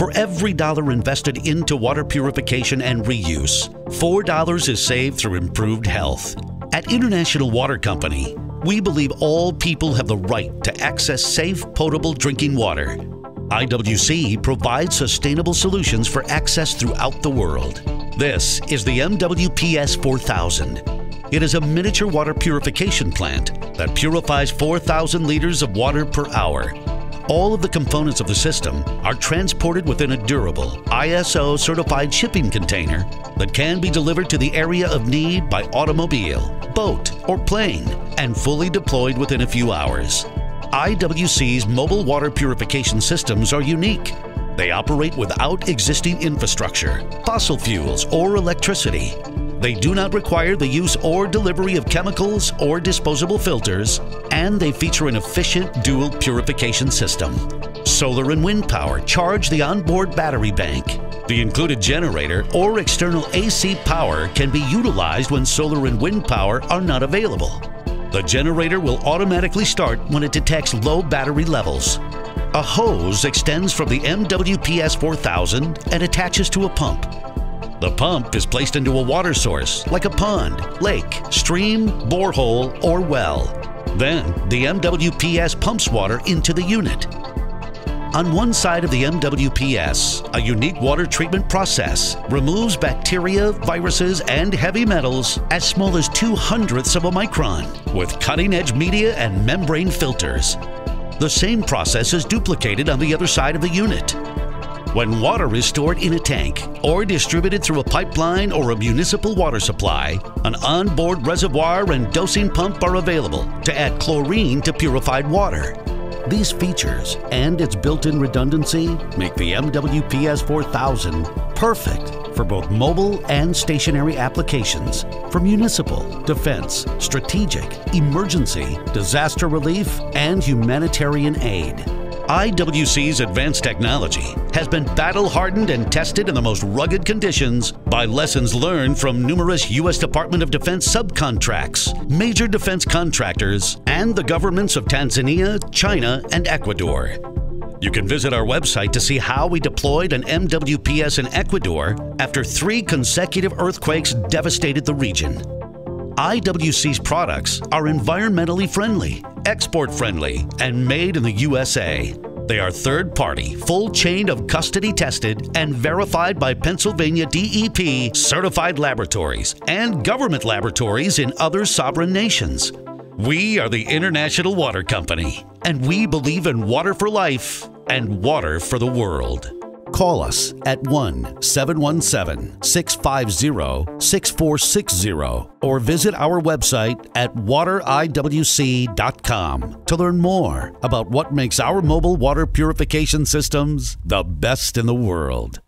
For every dollar invested into water purification and reuse, $4 is saved through improved health. At International Water Company, we believe all people have the right to access safe, potable drinking water. IWC provides sustainable solutions for access throughout the world. This is the MWPS 4000. It is a miniature water purification plant that purifies 4,000 liters of water per hour. All of the components of the system are transported within a durable, ISO certified shipping container that can be delivered to the area of need by automobile, boat, or plane and fully deployed within a few hours. IWC's mobile water purification systems are unique. They operate without existing infrastructure, fossil fuels, or electricity. They do not require the use or delivery of chemicals or disposable filters, and they feature an efficient dual purification system. Solar and wind power charge the onboard battery bank. The included generator or external AC power can be utilized when solar and wind power are not available. The generator will automatically start when it detects low battery levels. A hose extends from the MWPS 4000 and attaches to a pump. The pump is placed into a water source like a pond, lake, stream, borehole, or well. Then the MWPS pumps water into the unit. On one side of the MWPS, a unique water treatment process removes bacteria, viruses, and heavy metals as small as two hundredths of a micron with cutting edge media and membrane filters. The same process is duplicated on the other side of the unit. When water is stored in a tank or distributed through a pipeline or a municipal water supply, an onboard reservoir and dosing pump are available to add chlorine to purified water. These features and its built-in redundancy make the MWPS 4000 perfect for both mobile and stationary applications for municipal, defense, strategic, emergency, disaster relief, and humanitarian aid. IWC's advanced technology has been battle hardened and tested in the most rugged conditions by lessons learned from numerous U.S. Department of Defense subcontracts, major defense contractors, and the governments of Tanzania, China, and Ecuador. You can visit our website to see how we deployed an MWPS in Ecuador after three consecutive earthquakes devastated the region. IWC's products are environmentally friendly, export friendly, and made in the USA. They are third party, full chain of custody tested and verified by Pennsylvania DEP certified laboratories and government laboratories in other sovereign nations. We are the International Water Company, and we believe in water for life and water for the world. Call us at 1 717 650 6460 or visit our website at wateriwc.com to learn more about what makes our mobile water purification systems the best in the world.